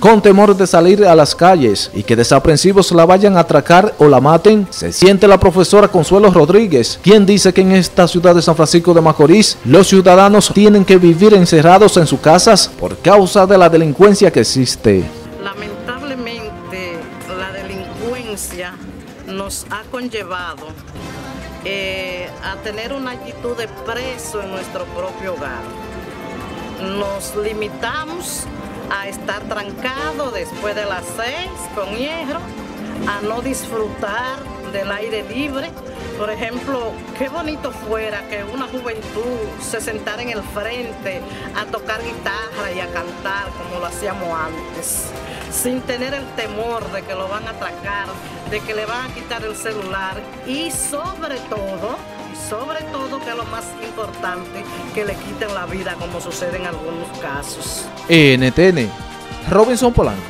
con temor de salir a las calles y que desaprensivos la vayan a atracar o la maten, se siente la profesora Consuelo Rodríguez, quien dice que en esta ciudad de San Francisco de Macorís los ciudadanos tienen que vivir encerrados en sus casas por causa de la delincuencia que existe. Lamentablemente la delincuencia nos ha conllevado eh, a tener una actitud de preso en nuestro propio hogar. Nos limitamos a estar trancado después de las seis con hierro, a no disfrutar del aire libre. Por ejemplo, qué bonito fuera que una juventud se sentara en el frente a tocar guitarra y a cantar como lo hacíamos antes, sin tener el temor de que lo van a atracar, de que le van a quitar el celular y sobre todo, sobre todo lo más importante, que le quiten la vida como sucede en algunos casos. NTN, Robinson Polanco.